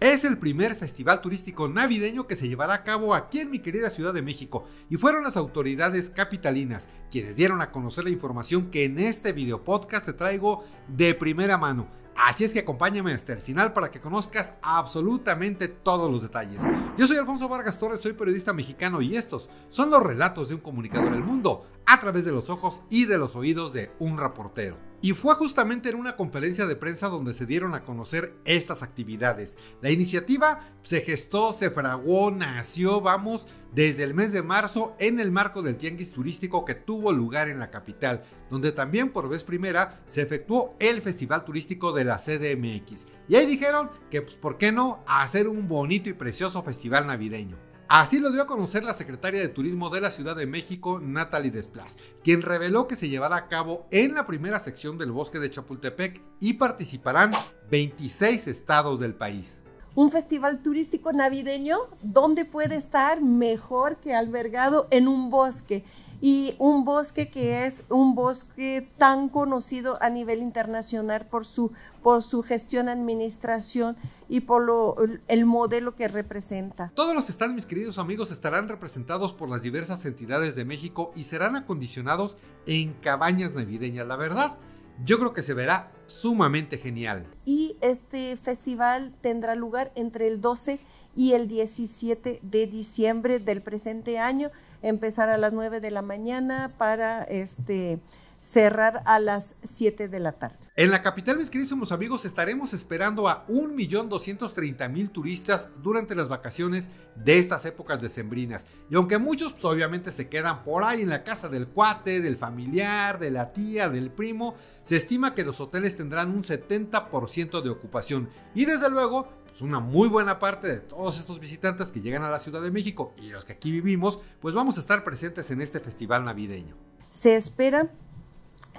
Es el primer festival turístico navideño que se llevará a cabo aquí en mi querida Ciudad de México y fueron las autoridades capitalinas quienes dieron a conocer la información que en este video podcast te traigo de primera mano. Así es que acompáñame hasta el final para que conozcas absolutamente todos los detalles. Yo soy Alfonso Vargas Torres, soy periodista mexicano y estos son los relatos de un comunicador del mundo a través de los ojos y de los oídos de un reportero. Y fue justamente en una conferencia de prensa donde se dieron a conocer estas actividades. La iniciativa se gestó, se fraguó, nació, vamos, desde el mes de marzo en el marco del tianguis turístico que tuvo lugar en la capital, donde también por vez primera se efectuó el festival turístico de la CDMX. Y ahí dijeron que, pues, ¿por qué no hacer un bonito y precioso festival navideño? Así lo dio a conocer la secretaria de Turismo de la Ciudad de México, Natalie Desplas, quien reveló que se llevará a cabo en la primera sección del bosque de Chapultepec y participarán 26 estados del país. Un festival turístico navideño, ¿dónde puede estar mejor que albergado en un bosque? Y un bosque que es un bosque tan conocido a nivel internacional por su, por su gestión, administración y por lo, el modelo que representa. Todos los stands, mis queridos amigos, estarán representados por las diversas entidades de México y serán acondicionados en cabañas navideñas. La verdad, yo creo que se verá sumamente genial. Y este festival tendrá lugar entre el 12 y el 17 de diciembre del presente año empezar a las 9 de la mañana para este, cerrar a las 7 de la tarde. En la capital, mis queridos amigos, estaremos esperando a 1.230.000 turistas durante las vacaciones de estas épocas decembrinas. Y aunque muchos pues, obviamente se quedan por ahí en la casa del cuate, del familiar, de la tía, del primo, se estima que los hoteles tendrán un 70% de ocupación. Y desde luego, pues una muy buena parte de todos estos visitantes que llegan a la Ciudad de México y los que aquí vivimos, pues vamos a estar presentes en este festival navideño. Se espera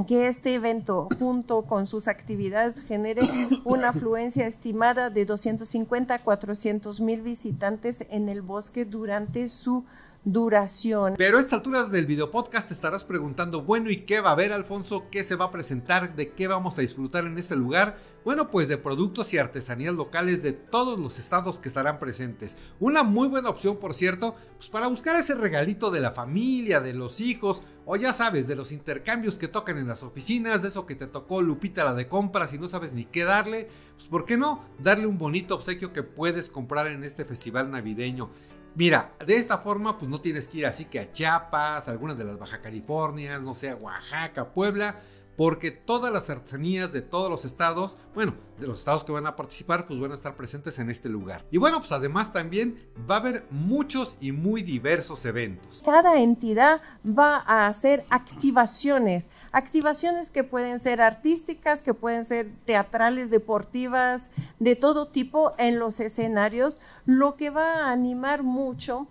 que este evento, junto con sus actividades, genere una afluencia estimada de 250 a 400 mil visitantes en el bosque durante su duración. Pero a estas alturas del video podcast te estarás preguntando, bueno, ¿y qué va a haber, Alfonso? ¿Qué se va a presentar? ¿De qué vamos a disfrutar en este lugar? Bueno, pues de productos y artesanías locales de todos los estados que estarán presentes. Una muy buena opción, por cierto, pues para buscar ese regalito de la familia, de los hijos, o ya sabes, de los intercambios que tocan en las oficinas, de eso que te tocó Lupita la de compras y no sabes ni qué darle, pues ¿por qué no darle un bonito obsequio que puedes comprar en este festival navideño? Mira, de esta forma pues no tienes que ir así que a Chiapas, algunas de las Baja Californias, no sé, a Oaxaca, Puebla, porque todas las artesanías de todos los estados, bueno, de los estados que van a participar, pues van a estar presentes en este lugar. Y bueno, pues además también va a haber muchos y muy diversos eventos. Cada entidad va a hacer activaciones activaciones que pueden ser artísticas, que pueden ser teatrales, deportivas, de todo tipo en los escenarios, lo que va a animar mucho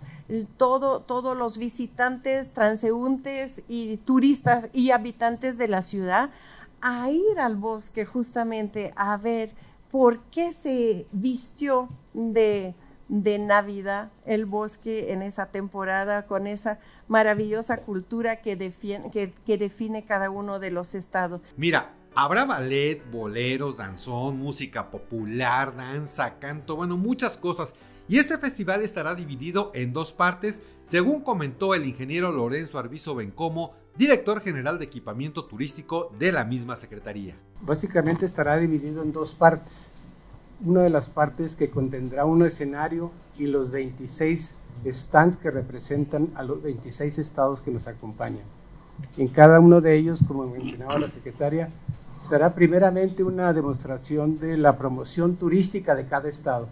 todo, todos los visitantes, transeúntes y turistas y habitantes de la ciudad a ir al bosque justamente a ver por qué se vistió de, de Navidad el bosque en esa temporada con esa maravillosa cultura que, que, que define cada uno de los estados. Mira, Habrá ballet, boleros, danzón, música popular, danza, canto, bueno, muchas cosas. Y este festival estará dividido en dos partes, según comentó el ingeniero Lorenzo Arbizo Bencomo, director general de equipamiento turístico de la misma secretaría. Básicamente estará dividido en dos partes. Una de las partes que contendrá un escenario y los 26 stands que representan a los 26 estados que nos acompañan. En cada uno de ellos, como mencionaba la secretaria, será primeramente una demostración de la promoción turística de cada estado.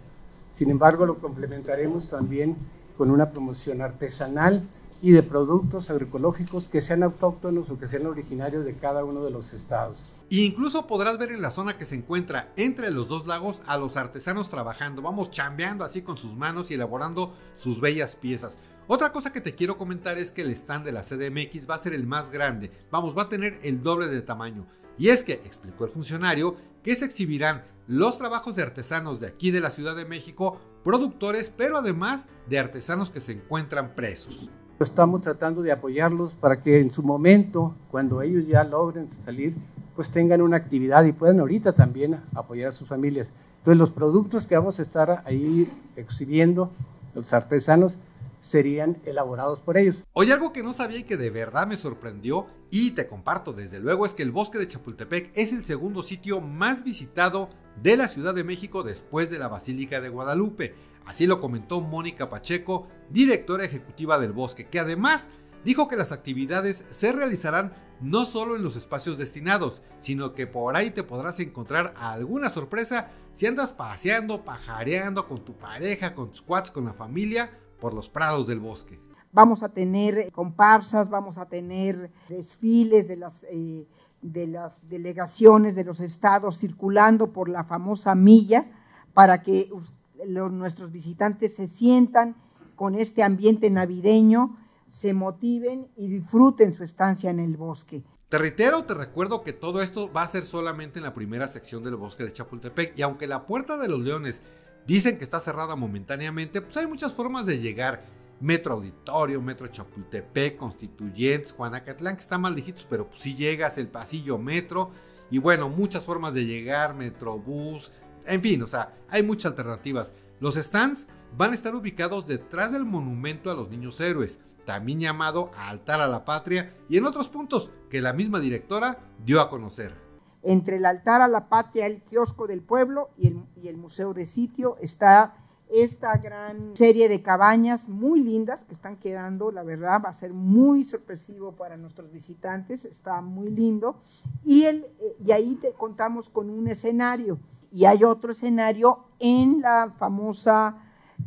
Sin embargo, lo complementaremos también con una promoción artesanal y de productos agroecológicos que sean autóctonos o que sean originarios de cada uno de los estados. E incluso podrás ver en la zona que se encuentra entre los dos lagos a los artesanos trabajando, vamos chambeando así con sus manos y elaborando sus bellas piezas. Otra cosa que te quiero comentar es que el stand de la CDMX va a ser el más grande, vamos, va a tener el doble de tamaño. Y es que, explicó el funcionario, que se exhibirán los trabajos de artesanos de aquí de la Ciudad de México, productores, pero además de artesanos que se encuentran presos. Estamos tratando de apoyarlos para que en su momento, cuando ellos ya logren salir, pues tengan una actividad y puedan ahorita también apoyar a sus familias. Entonces los productos que vamos a estar ahí exhibiendo, los artesanos, serían elaborados por ellos. Hoy algo que no sabía y que de verdad me sorprendió y te comparto desde luego es que el bosque de Chapultepec es el segundo sitio más visitado de la Ciudad de México después de la Basílica de Guadalupe. Así lo comentó Mónica Pacheco, directora ejecutiva del bosque, que además dijo que las actividades se realizarán no solo en los espacios destinados, sino que por ahí te podrás encontrar alguna sorpresa si andas paseando, pajareando con tu pareja, con tus cuates, con la familia por los prados del bosque. Vamos a tener comparsas, vamos a tener desfiles de las, eh, de las delegaciones de los estados circulando por la famosa milla para que nuestros visitantes se sientan con este ambiente navideño, se motiven y disfruten su estancia en el bosque. Te reitero, te recuerdo que todo esto va a ser solamente en la primera sección del bosque de Chapultepec y aunque la Puerta de los Leones dicen que está cerrada momentáneamente, pues hay muchas formas de llegar. Metro Auditorio, Metro Chapultepec, Constituyentes, Juanacatlán, que están mal lejitos, pero si pues llegas, el pasillo metro, y bueno, muchas formas de llegar, Metrobús, en fin, o sea, hay muchas alternativas. Los stands van a estar ubicados detrás del monumento a los niños héroes, también llamado Altar a la Patria, y en otros puntos que la misma directora dio a conocer. Entre el altar a la patria, el kiosco del pueblo y el, museo de sitio está esta gran serie de cabañas muy lindas que están quedando, la verdad va a ser muy sorpresivo para nuestros visitantes, está muy lindo. Y, eh, ahí contamos con un escenario. Y hay otro escenario en la famosa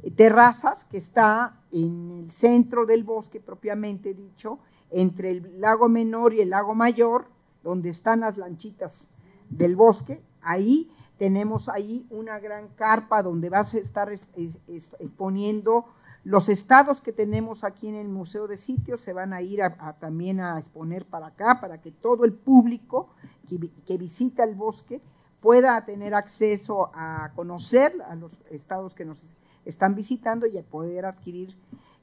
eh, terrazas que está en el centro del bosque propiamente dicho, entre el lago menor y el lago mayor, donde están las lanchitas del bosque, ahí tenemos ahí una gran carpa donde vas a estar exponiendo los estados que tenemos aquí en el Museo de Sitios, se van a ir también a exponer para acá, para que todo el público que, visita el bosque pueda tener acceso a conocer a los estados que nos están visitando y a poder adquirir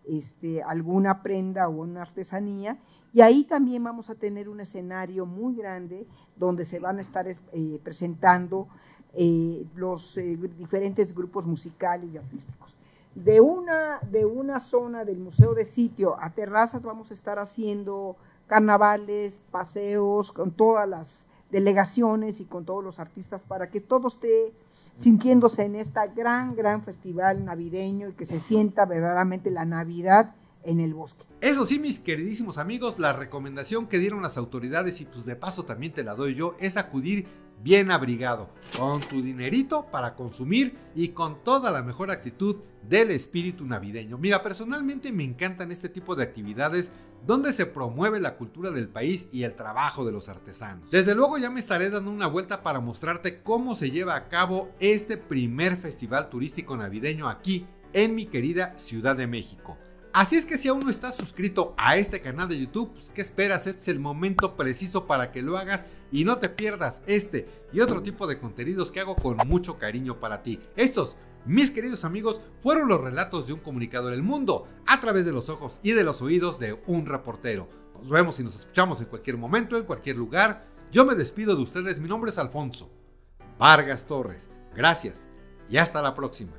este, alguna prenda o una artesanía. Y ahí también vamos a tener un escenario muy grande donde se van a estar eh, presentando eh, los eh, diferentes grupos musicales y artísticos. De una, de una zona del Museo de Sitio a terrazas vamos a estar haciendo carnavales, paseos con todas las delegaciones y con todos los artistas para que todo esté sintiéndose en esta gran, gran festival navideño y que se sienta verdaderamente la Navidad en el bosque. Eso sí, mis queridísimos amigos, la recomendación que dieron las autoridades y pues de paso también te la doy yo es acudir bien abrigado, con tu dinerito para consumir y con toda la mejor actitud del espíritu navideño. Mira, personalmente me encantan este tipo de actividades donde se promueve la cultura del país y el trabajo de los artesanos. Desde luego ya me estaré dando una vuelta para mostrarte cómo se lleva a cabo este primer festival turístico navideño aquí en mi querida Ciudad de México. Así es que si aún no estás suscrito a este canal de YouTube, pues, ¿qué esperas? Este es el momento preciso para que lo hagas y no te pierdas este y otro tipo de contenidos que hago con mucho cariño para ti. Estos, mis queridos amigos, fueron los relatos de un comunicador del mundo a través de los ojos y de los oídos de un reportero. Nos vemos y nos escuchamos en cualquier momento, en cualquier lugar. Yo me despido de ustedes, mi nombre es Alfonso Vargas Torres. Gracias y hasta la próxima.